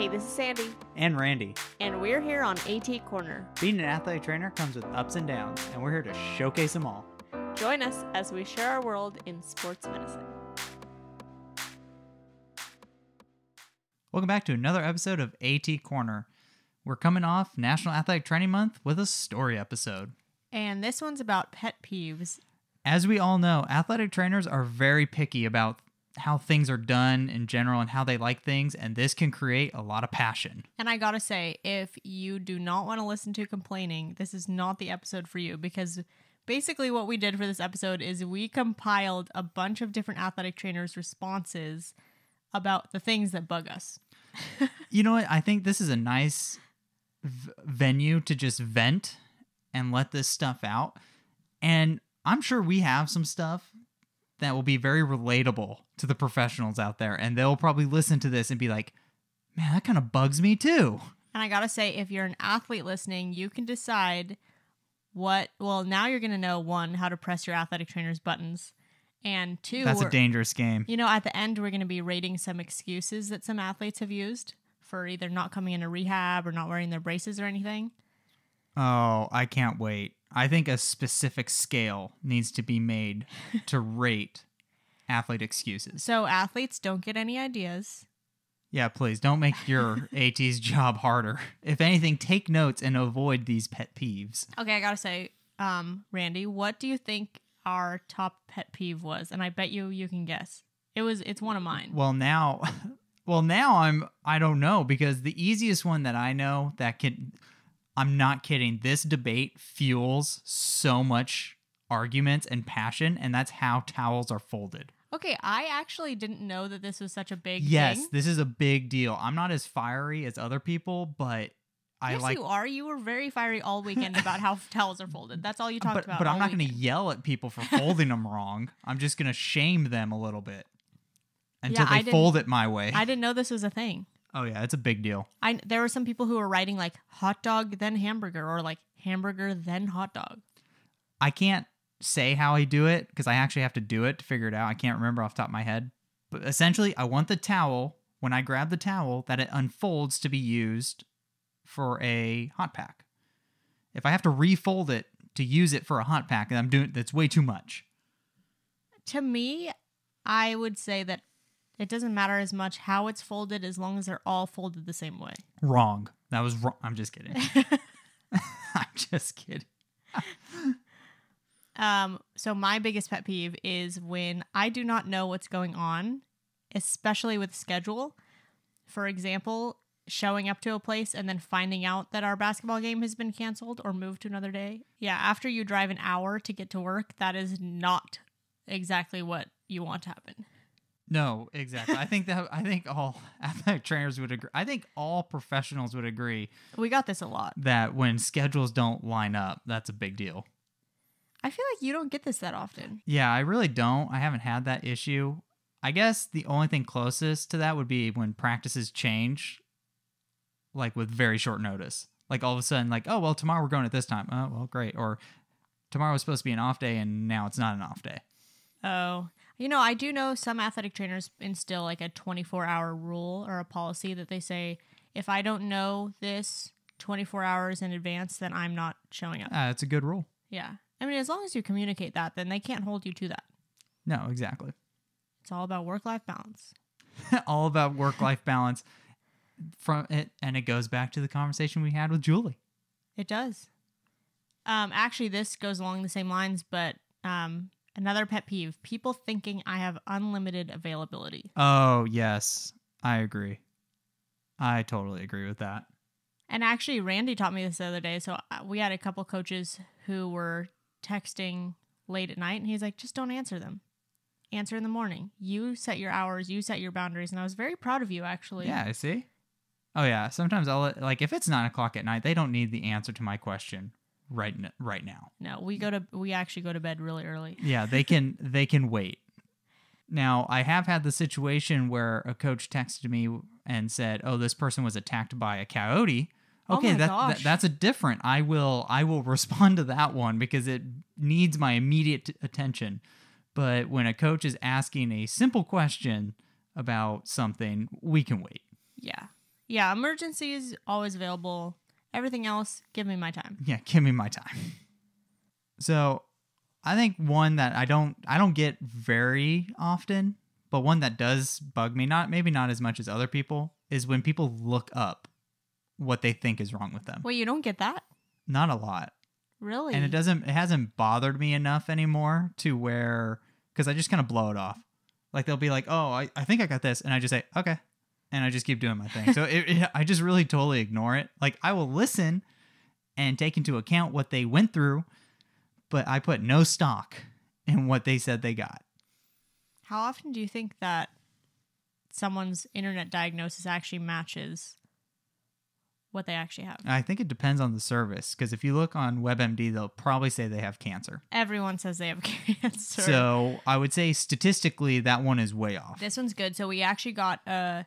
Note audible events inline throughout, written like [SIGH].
Hey, this is Sandy, and Randy. and we're here on AT Corner. Being an athletic trainer comes with ups and downs, and we're here to showcase them all. Join us as we share our world in sports medicine. Welcome back to another episode of AT Corner. We're coming off National Athletic Training Month with a story episode. And this one's about pet peeves. As we all know, athletic trainers are very picky about how things are done in general and how they like things, and this can create a lot of passion. And I gotta say, if you do not want to listen to complaining, this is not the episode for you because basically what we did for this episode is we compiled a bunch of different athletic trainers' responses about the things that bug us. [LAUGHS] You know what? I think this is a nice v- venue to just vent and let this stuff out. And I'm sure we have some stuff that will be very relatable to the professionals out there. And they'll probably listen to this and be like, man, that kind of bugs me too. And I gotta say, if you're an athlete listening, you can decide what. Well, now you're gonna know one how to press your athletic trainer's buttons, and two, That's a dangerous game. You know, at the end, we're going to be rating some excuses that some athletes have used for either not coming into rehab or not wearing their braces or anything. Oh, I can't wait. I think a specific scale needs to be made to [LAUGHS] rate athlete excuses. So, athletes don't get any ideas. Yeah, please don't make your [LAUGHS] AT's job harder. If anything, take notes and avoid these pet peeves. Okay, I got to say, um, Randy, what do you think our top pet peeve was? And I bet you you can guess. It was it's one of mine. Well, now [LAUGHS] well, now I'm I don't know because the easiest one that I know that can I'm not kidding. This debate fuels so much arguments and passion and that's how towels are folded. Okay, I actually didn't know that this was such a big Yes, thing. this is a big deal. I'm not as fiery as other people, but I yes, like you are. You were very fiery all weekend about how [LAUGHS] towels are folded. That's all you talked but, about. but I'm not going to yell at people for [LAUGHS] folding them wrong. I'm just going to shame them a little bit until I they fold it my way. I didn't know this was a thing. Oh yeah, it's a big deal. I there were some people who were writing like hot dog then hamburger or like hamburger then hot dog. I can't say how I do it because I actually have to do it to figure it out. I can't remember off the top of my head. But essentially, I want the towel when I grab the towel that it unfolds to be used for a hot pack. If I have to refold it to use it for a hot pack, then I'm doing that's way too much. To me, I would say that it doesn't matter as much how it's folded as long as they're all folded the same way. Wrong. That was wrong. I'm just kidding. [LAUGHS] [LAUGHS] I'm just kidding. [LAUGHS] Um, so my biggest pet peeve is when I do not know what's going on, especially with schedule. For example, showing up to a place and then finding out that our basketball game has been canceled or moved to another day. Yeah, after you drive an hour to get to work, that is not exactly what you want to happen. No, exactly. I think that I think all [LAUGHS] athletic trainers would agree. I think all professionals would agree We got this a lot. that when schedules don't line up, that's a big deal. I feel like you don't get this that often. Yeah, I really don't. I haven't had that issue. I guess the only thing closest to that would be when practices change, like with very short notice. Like all of a sudden, like, oh, well, tomorrow we're going at this time. Oh, well, great. Or tomorrow was supposed to be an off day and now it's not an off day. Oh, you know, I do know some athletic trainers instill like a 24 hour rule or a policy that they say, if I don't know this 24 hours in advance, then I'm not showing up. Ah, it's a good rule. Yeah. I mean, as long as you communicate that, then they can't hold you to that. No, exactly. It's all about work life balance. [LAUGHS] all about work life balance from it and it goes back to the conversation we had with Julie. It does. Um, actually, this goes along the same lines, but um, another pet peeve people thinking I have unlimited availability. Oh, yes. I agree. I totally agree with that. And actually, Randy taught me this the other day. So uh, we had a couple coaches who were texting late at night, and he's like, just don't answer them. Answer in the morning. You set your hours, you set your boundaries. And I was very proud of you, actually. Yeah, I see. Oh yeah. Sometimes I'll like if it's nine o'clock at night, they don't need the answer to my question right n- right now. No, we go to, we actually go to bed really early. Yeah, they can [LAUGHS] they can wait. Now I have had the situation where a coach texted me and said, "Oh, this person was attacked by a coyote." Oh Okay, my that, that that's a different. I will I will [LAUGHS] respond to that one because it needs my immediate t- attention. But when a coach is asking a simple question about something, we can wait. Yeah. Yeah, emergency is always available. Everything else, give me my time. Yeah, give me my time. So, I think one that I don't I don't get very often, but one that does bug me, not maybe not as much as other people, is when people look up what they think is wrong with them. Well, you don't get that? Not a lot. Really? And it doesn't it hasn't bothered me enough anymore to where cuz I just kind of blow it off. Like they'll be like, "Oh, I, I think I got this." And I just say, "Okay." And I just keep doing my thing. So [LAUGHS] it, it, I just really totally ignore it. Like I will listen and take into account what they went through, but I put no stock in what they said they got. How often do you think that someone's internet diagnosis actually matches what they actually have? I think it depends on the service because if you look on WebMD, they'll probably say they have cancer. Everyone says they have [LAUGHS] cancer. So I would say statistically that one is way off. This one's good. So we actually got a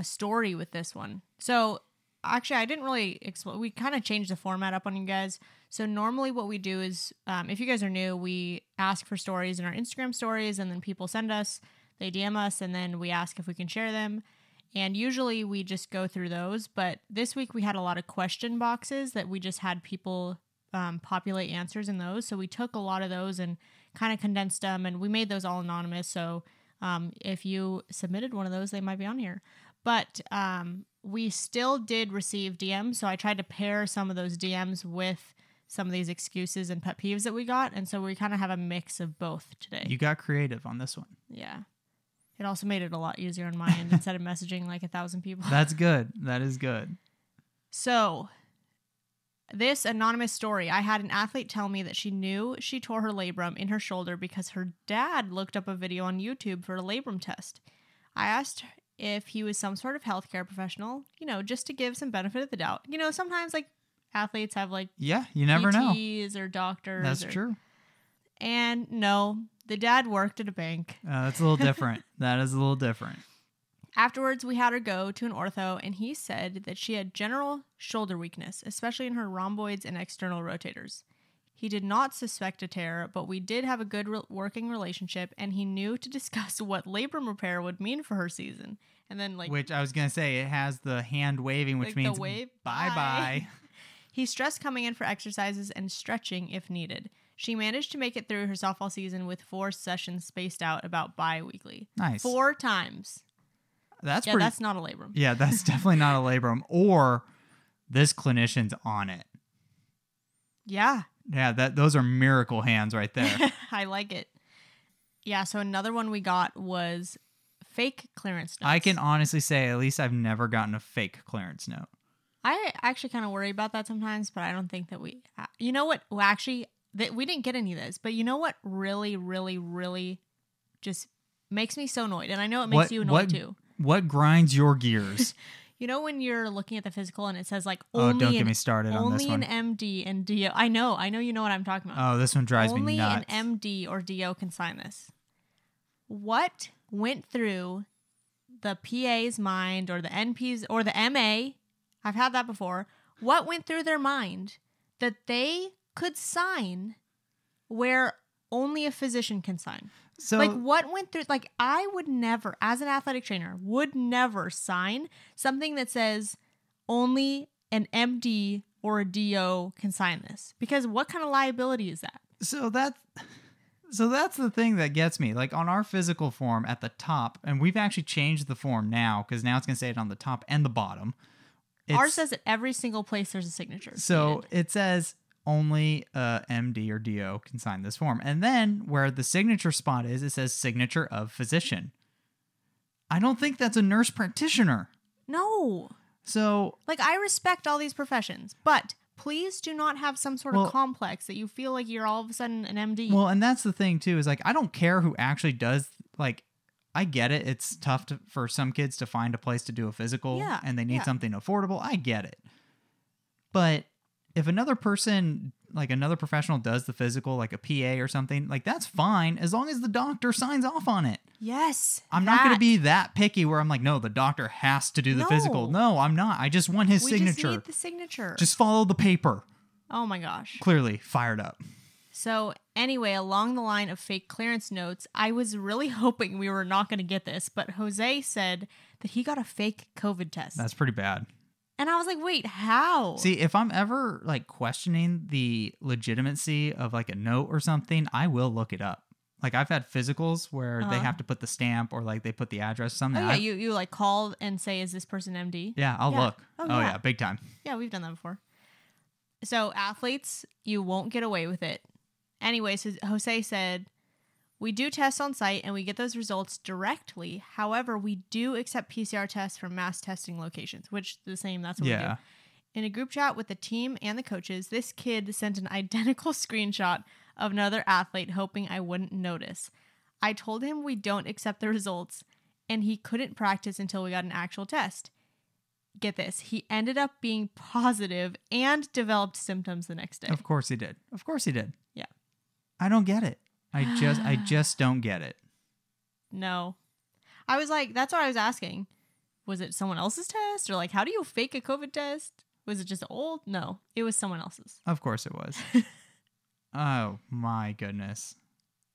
a story with this one. So actually, I didn't really explain. We kind of changed the format up on you guys. So normally, what we do is, um, if you guys are new, we ask for stories in our Instagram stories, and then people send us, they DM us, and then we ask if we can share them. And usually we just go through those. But this week we had a lot of question boxes that we just had people um, populate answers in those. So we took a lot of those and kind of condensed them, and we made those all anonymous. So um, if you submitted one of those, they might be on here. But um, we still did receive DMs. So I tried to pair some of those DMs with some of these excuses and pet peeves that we got. And so we kind of have a mix of both today. You got creative on this one. yeah. It also made it a lot easier on my end instead of messaging like a thousand people. [LAUGHS] That's good. That is good. So, this anonymous story I had an athlete tell me that she knew she tore her labrum in her shoulder because her dad looked up a video on YouTube for a labrum test. I asked if he was some sort of healthcare professional, you know, just to give some benefit of the doubt. You know, sometimes like athletes have like Yeah, you never know. PTs or doctors. That's or- true. And no, the dad worked at a bank. Uh, that's a little different. [LAUGHS] that is a little different. Afterwards, we had her go to an ortho, and he said that she had general shoulder weakness, especially in her rhomboids and external rotators. He did not suspect a tear, but we did have a good re- working relationship, and he knew to [LAUGHS] discuss what labrum repair would mean for her season. And then, like, which I was gonna say, it has the hand waving, which Like means wave? bye Bye. [LAUGHS] he stressed coming in for exercises and stretching if needed. She managed to make it through her softball season with four sessions spaced out about bi weekly. Nice. Four times. That's yeah, pretty. that's not a labrum. yeah, that's [LAUGHS] definitely not a labrum. Or this clinician's on it. Yeah. Yeah, that those are miracle hands right there. [LAUGHS] I like it. Yeah, so another one we got was fake clearance notes. I can honestly say, at least I've never gotten a fake clearance note. I actually kind of worry about that sometimes, but I don't think that we. Uh, you know what? Well, actually, that we didn't get any of this, but you know what? Really, really, really, just makes me so annoyed, and I know it makes What- you annoyed what- too. What grinds your gears? [LAUGHS] You know when you're looking at the physical and it says like oh, don't get me started on this only one. an MD and DO. I know, I know, you know what I'm talking about. oh, this one drives only me nuts. Only an MD or DO can sign this. What went through the PA's mind or the NP's or the MA? I've had that before. What went through their mind that they could sign where only a physician can sign? So like what went through like I would never as an athletic trainer would never sign something that says only an MD or a DO can sign this because what kind of liability is that? so that so that's the thing that gets me like on our physical form at the top and we've actually changed the form now because now it's going to say it on the top and the bottom Ours says at every single place there's a signature. so needed. it says only uh, md or do can sign this form and then where the signature spot is it says signature of physician i don't think that's a nurse practitioner no, so like I respect all these professions, but please do not have some sort Well- of complex that you feel like you're all of a sudden an MD. Well, and that's the thing too is like I don't care who actually does like I get it. It's tough to, for some kids to find a place to do a physical Yeah, and they need yeah. something affordable. I get it. But if another person like another professional does the physical like a PA or something, like that's fine as long as the doctor signs off on it. yes, I'm not going to be that picky where I'm like no, the doctor has to do the physical. No. No, I'm not. I just want his We signature. just need the signature. just follow the paper. oh my gosh. Clearly fired up. So, anyway, along the line of fake clearance notes, I was really [LAUGHS] hoping we were not going to get this, but Jose said that he got a fake COVID test. That's pretty bad. And I was like, wait, how? See, if I'm ever like questioning the legitimacy of like a note or something, I will look it up. Like I've had physicals where they Uh-huh. have to put the stamp or like they put the address or oh yeah, I- you you like call and say, is this person MD? yeah, I'll Yeah. look. Oh, Oh, yeah. yeah, big time. Yeah, we've done that before. So athletes, you won't get away with it. Anyways, Jose said, "We do tests on site and we get those results directly. However, we do accept PCR tests from mass testing locations, which the same. That's what we do." In a group chat with the team and the coaches, this kid sent an [LAUGHS] identical screenshot of another athlete, hoping I wouldn't notice. I told him we don't accept the results, and he couldn't practice until we got an actual test. Get this, he ended up being positive and developed symptoms the next day. Of course he did. Of course he did. Yeah. I don't get it. I just I [GASPS] just don't get it. No. I was like, that's what I was asking. Was it someone else's test? Or like, how do you fake a COVID test? Was it just old? No, it was someone else's. Of course it was. [LAUGHS] oh my goodness.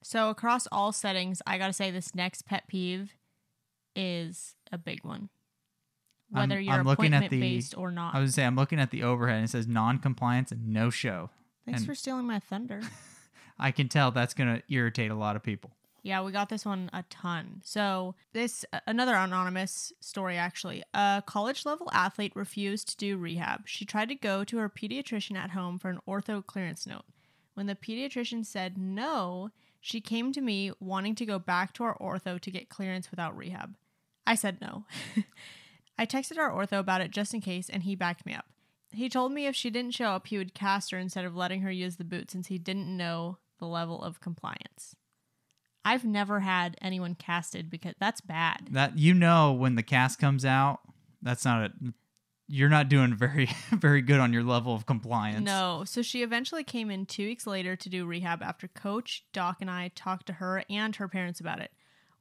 So across all settings, I gotta say this next pet peeve is a big one. I'm- Whether you're I'm looking at appointment the- based or not. I was say I'm looking at the overhead and it says non-compliance and no show. Thanks and- for stealing my thunder. [LAUGHS] I can tell that's going to irritate a lot of people. yeah, we got this one a ton. So this another anonymous story actually. A college level athlete refused to do rehab. She tried to go to her pediatrician at home for an ortho clearance note. When the pediatrician said no, she came to me wanting to go back to our ortho to get clearance without rehab. I said no. [LAUGHS] I texted our ortho about it just in case, and he backed me up. He told me if she didn't show up, he would cast her instead of letting her use the boot since he didn't know the level of compliance. I've never had anyone casted because that's bad. That you know when the cast comes out, that's not a you're not doing very [LAUGHS] very good on your level of compliance. No. So she eventually came in two weeks later to do rehab after Coach, Doc, and I talked to her and her parents about it.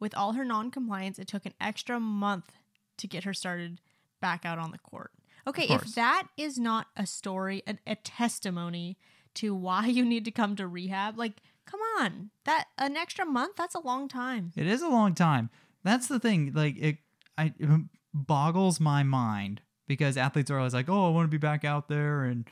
With all her non compliance, it took an extra month to get her started back out on the court. Okay, if that is not a story, a, a testimony to why you need to come to rehab, like, come on. That an extra month, that's a long time. It is a long time. That's the thing. Like it, I it boggles my mind because athletes are always like, "Oh, I want to be back out there and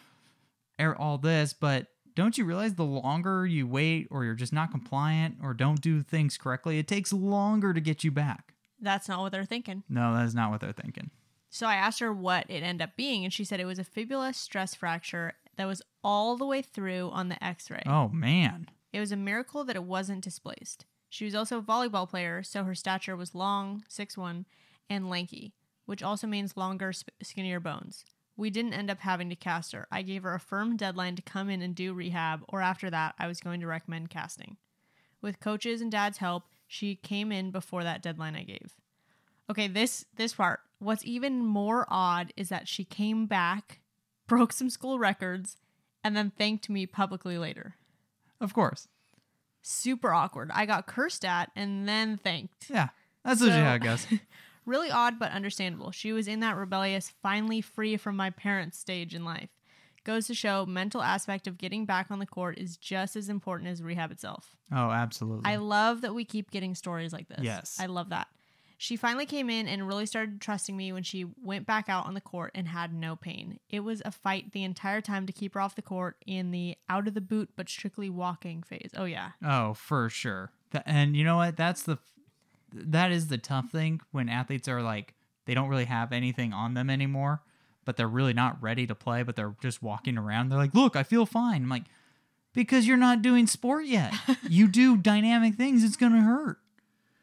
air all this," but don't you realize the longer you wait, or you're just not compliant, or don't do things correctly, it takes longer to get you back. That's not what they're thinking. No, that is not what they're thinking. So I asked her what it ended up being, and she said it was a fibula stress fracture that was all the way through on the x ray. Oh man, It was a miracle that it wasn't displaced. She was also a volleyball player, so her stature was long, 6'1, and lanky, which also means longer, sp- skinnier bones. We didn't end up having to cast her. I gave her a firm deadline to come in and do rehab, or after that, I was going to recommend casting. With coaches and dad's help, she came in before that deadline I gave. Okay, this this part. What's even more odd is that she came back, [LAUGHS] broke some school records, and then thanked me publicly later of course. super awkward. I got cursed at and then thanked. Yeah, that's usually So- how it goes. [LAUGHS] Really odd, but understandable. She was in that rebellious, finally free from my parents stage in life. Goes to show mental aspect of getting back on the court is just as important as rehab itself. Oh, absolutely. I love that we keep getting stories like this. Yes. I love that. She finally came in and really started trusting me when she went back out on the court and had no pain. It was a fight the entire time to keep her off the court in the out of the boot but strictly walking phase. Oh yeah. Oh, for sure. Th- And you know what? That's the that is the tough thing when athletes are like they don't really have anything on them anymore, but they're really not ready to play, but they're just walking around. They're like, "Look, I feel fine." I'm like, "Because you're not doing sport yet. [LAUGHS] you do dynamic things, it's going to hurt."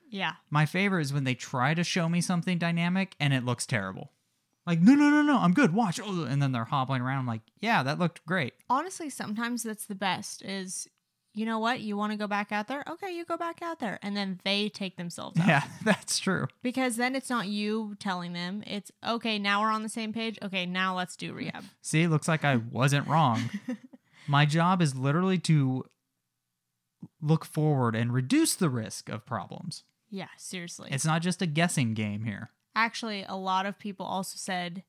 Yeah. My favorite is when they try to show me something dynamic and it looks terrible. Like, "No, no, no, no, I'm good. Watch." Oh, and then they're hobbling around. I'm like, "Yeah, that looked great." honestly sometimes that's the best is you know what you want to go back out there okay you go back out there and then they take themselves out Yeah, [LAUGHS] that's true. because then it's not you telling them it's okay now we're on the same page okay now let's do rehab [LAUGHS] See, looks like I wasn't wrong. [LAUGHS] My job is literally to look forward and reduce the risk of problems. Yeah seriously It's not just a guessing game here. actually a lot of people also said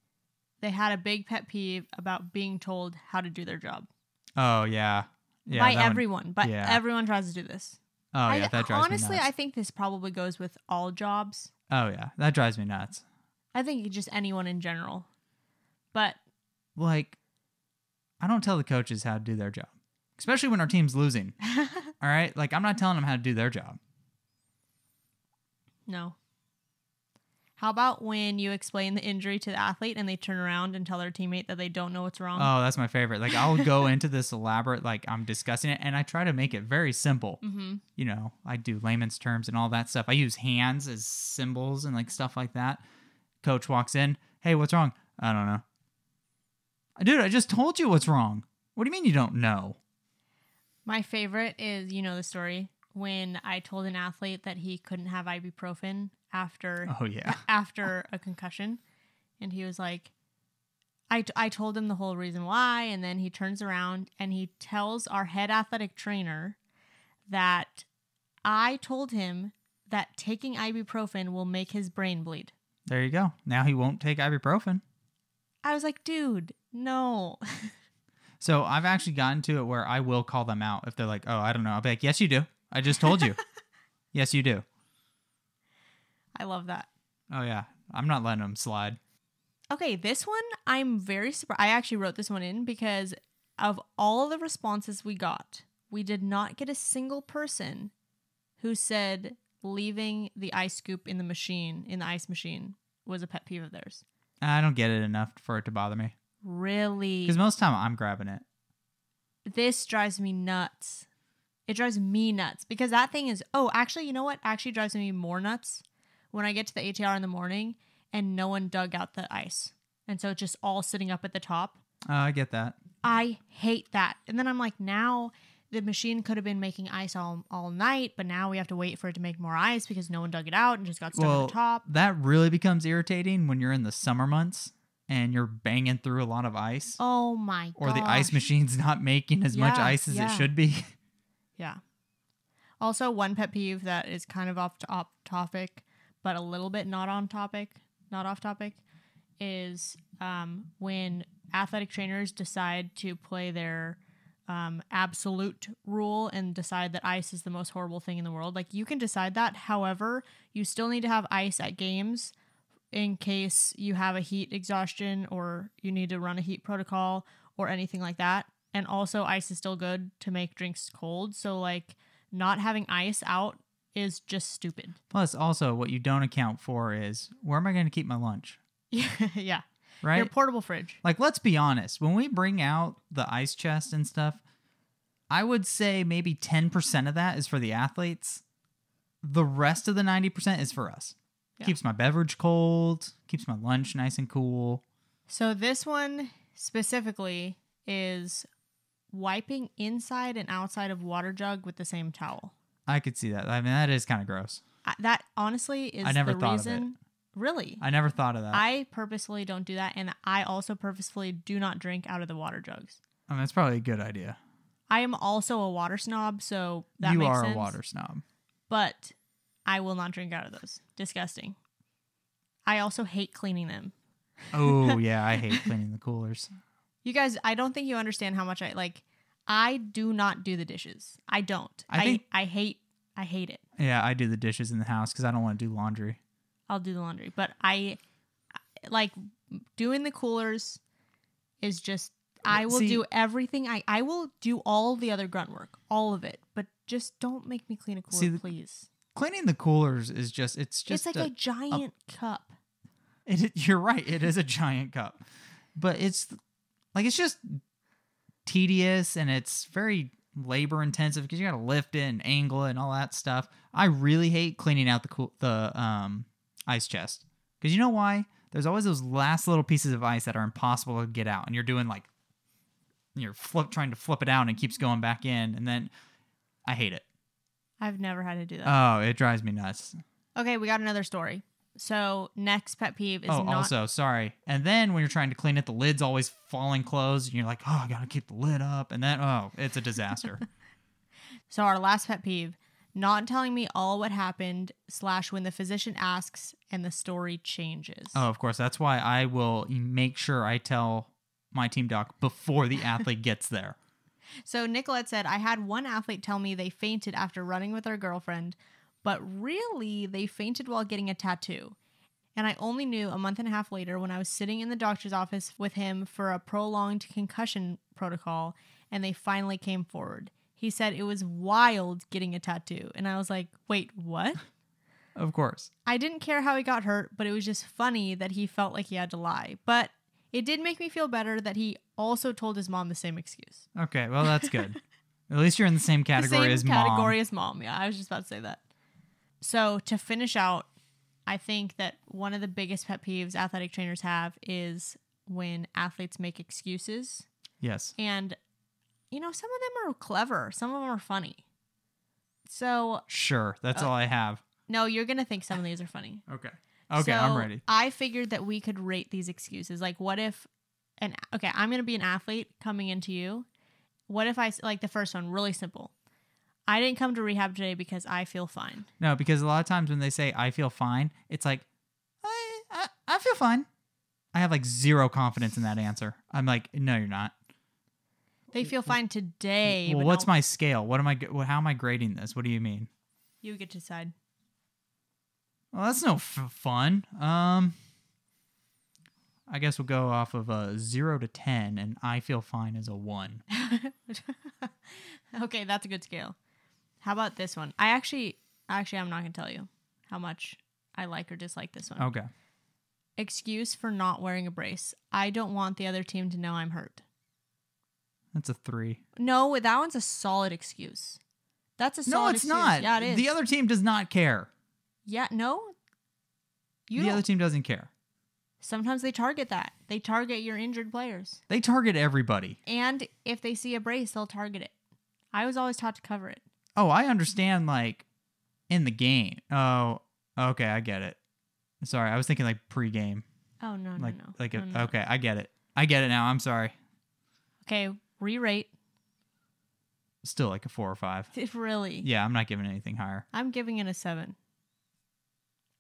they had a big pet peeve about being told how to do their job Oh yeah, yeah. by that one- everyone but yeah. everyone tries to do this oh yeah, I, that drives honestly me nuts. i think this probably goes with all jobs oh yeah, that drives me nuts. I think just anyone in general. But Like, I don't tell the coaches how to do their job, especially when our team's losing. [LAUGHS] All right, like I'm not telling them how to do their job. No. How about when you explain the injury to the athlete and they turn around and tell their teammate that they don't know what's wrong? Oh, that's my favorite. Like I'll go [LAUGHS] into this elaborate, like I'm discussing it, and I try to make it very simple. mm-hmm. You know, I do layman's terms and all that stuff. I use hands as symbols and like stuff like that. Coach walks in. Hey, what's wrong? I don't know. Dude, I just told you what's wrong. What do you mean you don't know? My favorite is, you know, the story when I told an athlete that he couldn't have ibuprofen after Oh yeah. [LAUGHS] after a concussion, and he was like, I, I told him the whole reason why, and then he turns around and he tells our head athletic trainer that I told him that taking ibuprofen will make his brain bleed. There you go. Now he won't take ibuprofen. I was like, dude, no. [LAUGHS] So I've actually gotten to it where I will call them out if they're like, "Oh, I don't know." I'll be like, "Yes, you do. I just told you. [LAUGHS] yes, you do." I love that. Oh yeah, I'm not letting them slide. Okay, this one I'm very surprised. I actually wrote this one in because of all of the responses we got, we did not get a single person who said leaving the ice scoop in the machine, in the ice machine, was a pet peeve of theirs. I don't get it enough for it to bother me Really? because most of the time I'm grabbing it. this drives me nuts. It drives me nuts because that thing is, oh, actually, you know what actually drives me more nuts? When I get to the ATR in the morning and no one dug out the ice. And so it's just all sitting up at the top. Oh, I get that. I hate that. And then I'm like, now the machine could have been making ice all, all night, but now we have to wait for it to make more ice because no one dug it out and just got stuck well, at the top. that really becomes irritating when you're in the summer months and you're banging through a lot of ice, Oh my god. or the ice machine's not making as much ice as yeah. it should be. [LAUGHS] Yeah. Also, one pet peeve that is kind of off, off topic, but a little bit not on topic, not off topic, is um, when athletic trainers decide to play their um, absolute rule and decide that ice is the most horrible thing in the world. Like, you can decide that. However, you still need to have ice at games in case you have a heat exhaustion or you need to run a heat protocol or anything like that. And also, ice is still good to make drinks cold. So, like, not having ice out is just stupid. Plus, also, what you don't account for is where am I going to keep my lunch? [LAUGHS] Yeah. Right? Your portable fridge. Like, let's be honest. When we bring out the ice chest and stuff, I would say maybe 10% of that is for the athletes. The rest of the 90% is for us. Yeah. Keeps my beverage cold, keeps my lunch nice and cool. So, this one specifically is wiping inside and outside of water jug with the same towel. I could see that. I mean, that is kind of gross. I, that honestly is I never the thought of it. Really? I never thought of that. I, I purposefully don't do that. And I also purposefully do not drink out of the water jugs. I mean, that's probably a good idea. I am also a water snob, so that you makes are sense. a water snob. but I will not drink out of those. Disgusting. I also hate cleaning them. Oh, [LAUGHS] yeah. I hate cleaning the coolers. You guys, I don't think you understand how much I like. I do not do the dishes. I don't. I I think- I, hate I hate it. Yeah, I do the dishes in the house because I don't want to do laundry. I'll do the laundry, but I like doing the coolers is just I will See- do everything. I I will do all the other grunt work, all of it, but just don't make me clean a cooler, See, the- please. Cleaning the coolers is just, it's just it's like a- a, giant cup. It, it- [LAUGHS] you're right. It is a giant cup, but it's like it's just tedious and it's very labor intensive because you got to lift it and angle it and all that stuff. I really hate cleaning out the cool the um ice chest because you know why? There's always those last little pieces of ice that are impossible to get out, and you're doing like you're flip trying to flip it out and it keeps going back in, and then I hate it. I've never had to do that. Oh, it drives me nuts. okay, we got another story. So next pet peeve is oh, not also, sorry. And then when you're trying to clean it, the lid's always falling closed, and you're like, oh, I gotta keep the lid up, and then oh, it's a disaster. [LAUGHS] So our last pet peeve, not telling me all what happened, slash when the physician asks and the story changes. oh, of course, that's why I will make sure I tell my team doc before the athlete gets there. [LAUGHS] So Nicolette said, I had one athlete tell me they fainted after running with their girlfriend, but really they fainted while getting a tattoo. And I only knew a month and a half later when I was sitting in the doctor's office with him for a prolonged concussion protocol and they finally came forward. He said it was wild getting a tattoo. And I was like, wait, what? [LAUGHS] Of course. I didn't care how he got hurt, but it was just funny that he felt like he had to lie. But it did make me feel better that he also told his mom the same excuse. Okay, well that's good. [LAUGHS] At least you're in the same category the same as category mom. as mom. Yeah, I was just about to say that. So to finish out, I think that one of the biggest pet peeves athletic trainers have is when athletes make excuses. Yes. And, you know, some of them are clever, some of them are funny. So, Sure. That's Uh, all I have. no, you're going to think some of these are funny. Okay. Okay, I'm ready. I figured that we could rate these excuses. Like, what if, an okay, I'm gonna be an athlete coming into you. What if I like the first one? Really simple. I didn't come to rehab today because I feel fine. No, because a lot of times when they say I feel fine, it's like I I, I feel fine. I have like zero confidence in that answer. I'm like, no, you're not. They feel fine today. well, what's no- my scale? What am I? How am I grading this? What do you mean? You get to decide. Well, that's no f- fun. Um, I guess we'll go off of a zero to ten, and I feel fine as a one. [LAUGHS] okay, that's a good scale. How about this one? I actually, actually, I'm not gonna tell you how much I like or dislike this one. Okay. Excuse for not wearing a brace. I don't want the other team to know I'm hurt. That's a three. No, that one's a solid excuse. That's a solid no, it's excuse. not. Yeah, it is. The other team does not care. Yeah, no. You the don't. other team doesn't care. Sometimes they target that. They target your injured players. They target everybody. And if they see a brace, they'll target it. I was always taught to cover it. Oh, I understand. Like in the game. Oh, okay, I get it. Sorry, I was thinking like pre-game. Oh no, no, like no. like no, a, no. okay, I get it. I get it now. I'm sorry. Okay, re-rate. Still like a four or five. It [LAUGHS] really. Yeah, I'm not giving anything higher. I'm giving it a seven.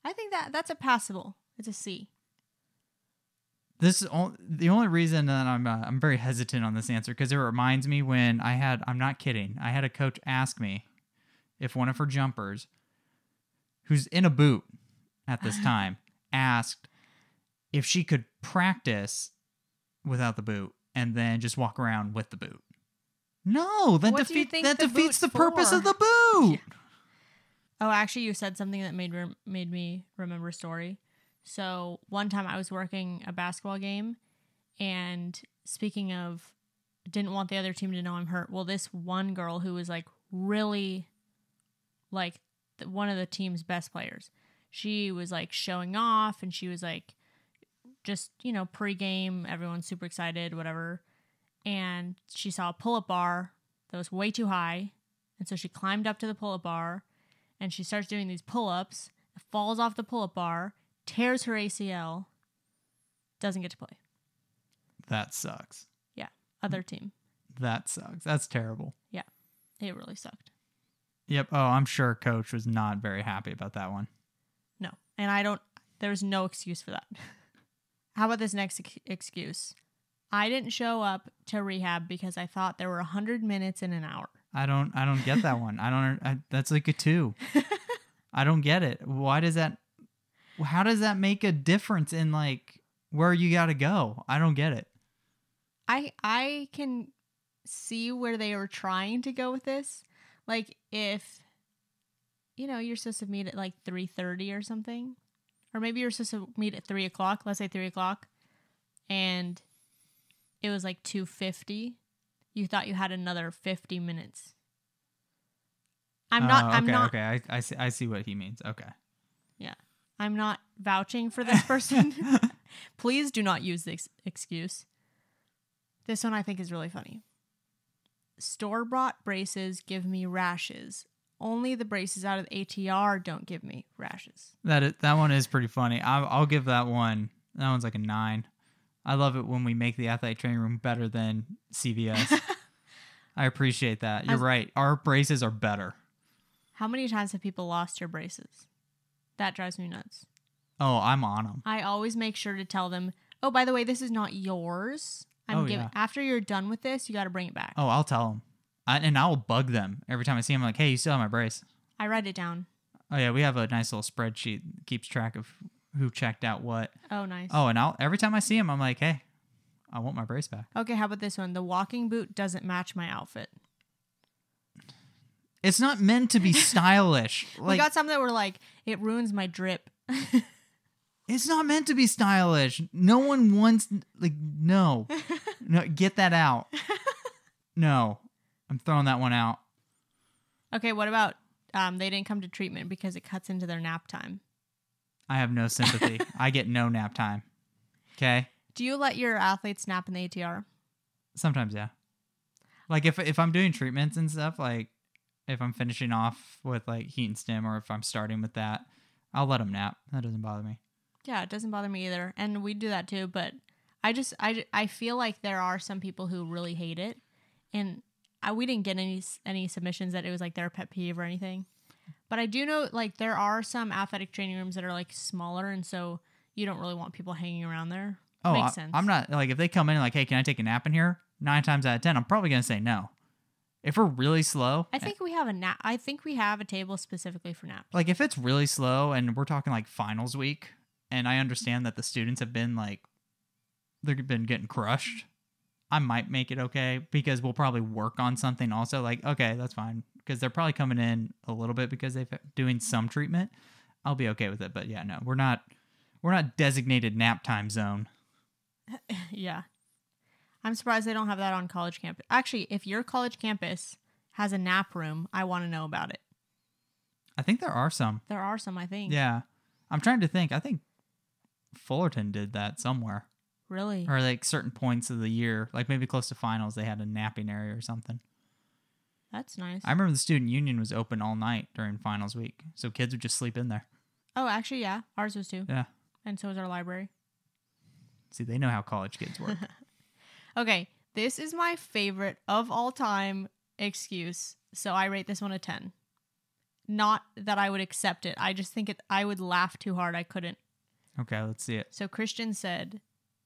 I think that that's a passable. It's a C. This is on- the only reason that I'm uh, I'm very hesitant on this answer because it reminds me when I had I'm not kidding. I had a coach ask me if one of her jumpers, who's in a boot at this [SIGHS] time, asked if she could practice without the boot and then just walk around with the boot. No, that What do you defeats that the defeats the boot's purpose of the boot. Oh, actually, you said something that made rem- made me remember a story. So one time I was working a basketball game, and speaking of, didn't want the other team to know I'm hurt. Well, this one girl who was like really, like the, one of the team's best players, she was like showing off, and she was like, just you know pregame, everyone's super excited, whatever. And she saw a pull-up bar that was way too high, and so she climbed up to the pull-up bar and she starts doing these pull-ups, falls off the pull-up bar, tears her ACL, doesn't get to play. That sucks. Yeah. Other team. That sucks. That's terrible. Yeah. It really sucked. Yep. Oh, I'm sure coach was not very happy about that one. No. And I don't there's no excuse for that. [LAUGHS] How about this next ex- excuse? I didn't show up to rehab because I thought there were 100 minutes in an hour. I don't I don't get that one. I don't [LAUGHS] I, that's like a 2. [LAUGHS] I don't get it. Why does that how does that make a difference in like where you got to go? I don't get it. I I can see where they were trying to go with this. Like if you know you're supposed to meet at like three thirty or something, or maybe you're supposed to meet at three o'clock. Let's say three o'clock, and it was like two fifty. You thought you had another fifty minutes. I'm not. Oh, I'm okay, not. Okay, I, I see I see what he means. Okay. Yeah, I'm not vouching for this person. [LAUGHS] Please do not use this excuse. This one I think is really funny. Store bought braces give me rashes. Only the braces out of ATR don't give me rashes. That is, that one is pretty funny. I'll, I'll give that one. That one's like a nine. I love it when we make the athletic training room better than CVS. [LAUGHS] I appreciate that. You're As- right. Our braces are better. How many times have people lost your braces? That drives me nuts. Oh, I'm on them. I always make sure to tell them, "Oh, by the way, this is not yours. I'm Oh, giving yeah. after you're done with this, you got to bring it back." Oh, I'll tell them. I, and I will bug them every time I see them. Like, hey, you still have my brace? I write it down. Oh yeah, we have a nice little spreadsheet that keeps track of who checked out what. Oh, nice. Oh, and I'll every time I see him, I'm like, hey, I want my brace back. Okay, how about this one? The walking boot doesn't match my outfit. It's not meant to be [LAUGHS] stylish. we got some that were like, it ruins my drip. [LAUGHS] it's not meant to be stylish. No one wants like no. [LAUGHS] no, get that out. No. I'm throwing that one out. okay, what about um, they didn't come to treatment because it cuts into their nap time? I have no sympathy. [LAUGHS] I get no nap time. Okay? Do you let your athletes nap in the ATR? Sometimes yeah. Like if if I'm doing treatments and stuff, like if I'm finishing off with like heat and stim or if I'm starting with that, I'll let them nap. That doesn't bother me. Yeah, it doesn't bother me either, and we do that too. But I just I I feel like there are some people who really hate it, and I, we didn't get any any submissions that it was like their pet peeve or anything. But I do know like there are some athletic training rooms that are like smaller, and so you don't really want people hanging around there. Oh, Makes I, sense. I'm not like if they come in like, hey, can I take a nap in here? Nine times out of ten, I'm probably gonna say no. If we're really slow, I eh think we have a nap. I think we have a table specifically for naps. like if it's really slow and we're talking like finals week, and I understand that the students have been like they've been getting crushed, I might make it okay because we'll probably work on something also. Like, okay, that's fine because they're probably coming in a little bit because they've doing some treatment. I'll be okay with it, but yeah, no, we're not we're not designated nap time zone. [LAUGHS] yeah. I'm surprised they don't have that on college campus. Actually, if your college campus has a nap room, I want to know about it. I think there are some. There are some, I think. Yeah, I'm trying to think. I think Fullerton did that somewhere, Really? or like certain points of the year, like maybe close to finals, they had a napping area or something. That's nice. I remember the student union was open all night during finals week, so kids would just sleep in there. oh, actually, yeah. Ours was too. Yeah. And so was our library. See, they know how college kids work. [LAUGHS] Okay. This is my favorite of all time excuse. So I rate this one a 10. Not that I would accept it. I just think it I would laugh too hard. I couldn't. Okay, let's see it. So Christian said,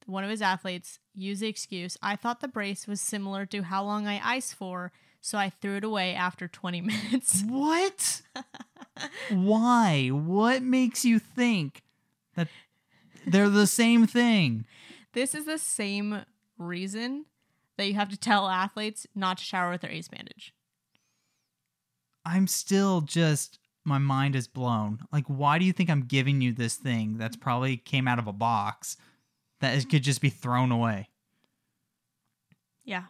one of his athletes used the excuse, I thought the brace was similar to how long I ice for, so I threw it away after 20 [LAUGHS] minutes. What? [LAUGHS] Why? What makes you think that they're the same thing? this is the same reason that you have to tell athletes not to shower with their ace bandage. I'm still just my mind is blown. Like, why do you think I'm giving you this thing that's probably came out of a box that is, could just be thrown away? Yeah.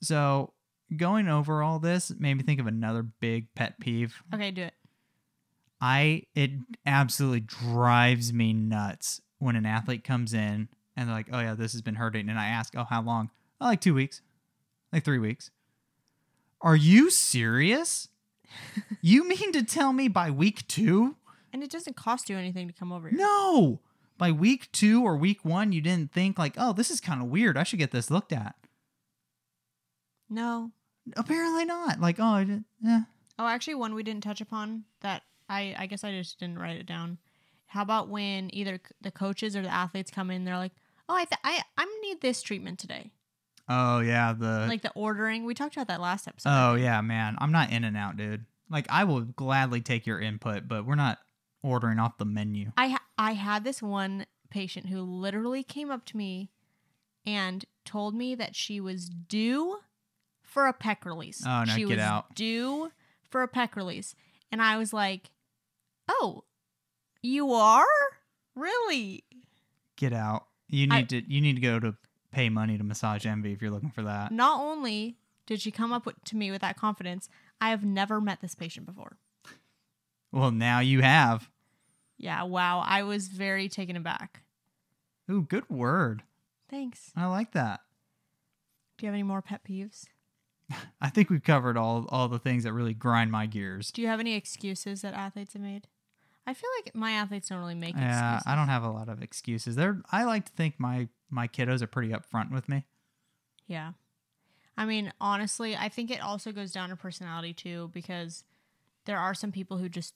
So, going over all this made me think of another big pet peeve. Okay, do it. I it absolutely drives me nuts when an athlete comes in and they're like, "Oh yeah, this has been hurting," and I ask, "Oh, how long?" Oh, like two weeks, like three weeks. Are you serious? You mean to tell me by week two? And it doesn't cost you anything to come over here. No, by week two or week one, you didn't think like, "Oh, this is kind of weird. I should get this looked at." No. Apparently not. Like, oh, I did, yeah. Oh, actually, one we didn't touch upon that I I guess I just didn't write it down. How about when either the coaches or the athletes come in, they're like, "Oh, I th- I I need this treatment today." Oh yeah, the like the ordering. We talked about that last episode. Oh yeah, man. I'm not in and out, dude. Like I will gladly take your input, but we're not ordering off the menu. I ha- I had this one patient who literally came up to me and told me that she was due for a pec release. Oh, no, she get was out. due for a pec release, and I was like, "Oh, you are really?" Get out. You I- need to you need to go to pay money to massage envy if you're looking for that. Not only did she come up with, to me with that confidence, I have never met this patient before. Well, now you have. Yeah, wow, I was very taken aback. Ooh, good word. Thanks. I like that. Do you have any more pet peeves? [LAUGHS] I think we've covered all all the things that really grind my gears. Do you have any excuses that athletes have made? I feel like my athletes don't really make Yeah, excuses. I don't have a lot of excuses. They're I like to think my my kiddos are pretty upfront with me. Yeah. I mean, honestly, I think it also goes down to personality too, because there are some people who just,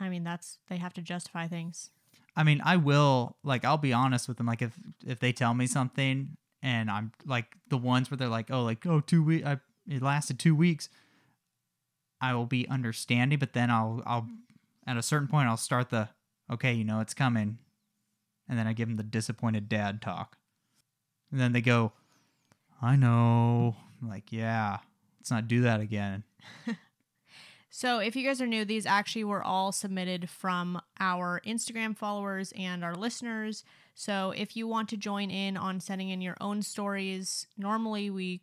I mean, that's, they have to justify things. I mean, I will like I'll be honest with them. Like if if they tell me something and I'm like the ones where they're like, oh, like oh, two weeks, it lasted two weeks. I will be understanding, but then I'll I'll at a certain point I'll start the okay, you know it's coming. And then I give them the disappointed dad talk. And then they go, I know. I'm like, yeah, let's not do that again. [LAUGHS] So, if you guys are new, these actually were all submitted from our Instagram followers and our listeners. So, if you want to join in on sending in your own stories, normally we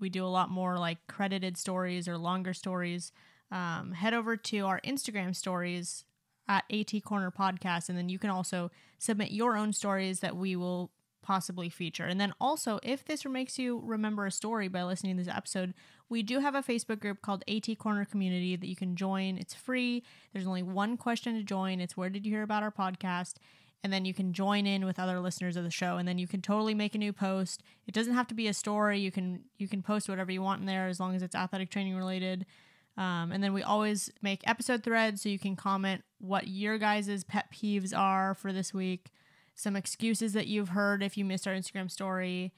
we do a lot more like credited stories or longer stories. Um, head over to our Instagram stories at AT Corner Podcast, and then you can also submit your own stories that we will possibly feature. And then also, if this makes you remember a story by listening to this episode, we do have a Facebook group called AT Corner Community that you can join. It's free. There's only one question to join. It's where did you hear about our podcast? And then you can join in with other listeners of the show, and then you can totally make a new post. It doesn't have to be a story. You can you can post whatever you want in there as long as it's athletic training related. Um, and then we always make episode threads so you can comment what your guys' pet peeves are for this week, some excuses that you've heard if you missed our Instagram story.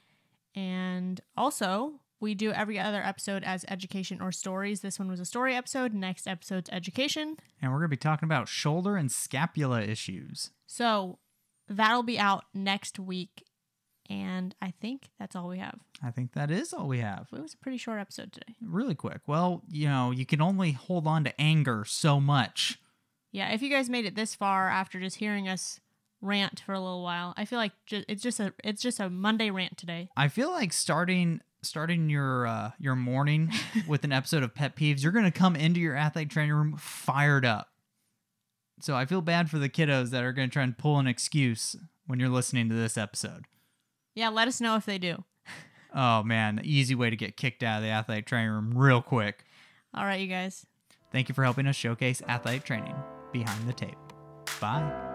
And also, we do every other episode as education or stories. This one was a story episode. Next episode's education. And we're going to be talking about shoulder and scapula issues. So that'll be out next week. And I think that's all we have. I think that is all we have. It was a pretty short episode today. Really quick. Well, you know, you can only hold on to anger so much. Yeah, if you guys made it this far after just hearing us rant for a little while, I feel like ju- it's just a it's just a Monday rant today. I feel like starting starting your uh, your morning [LAUGHS] with an episode of pet peeves, you're going to come into your athletic training room fired up. So I feel bad for the kiddos that are going to try and pull an excuse when you're listening to this episode. Yeah, let us know if they do. Oh man, easy way to get kicked out of the athletic training room real quick. All right, you guys. Thank you for helping us showcase athletic training behind the tape. Bye.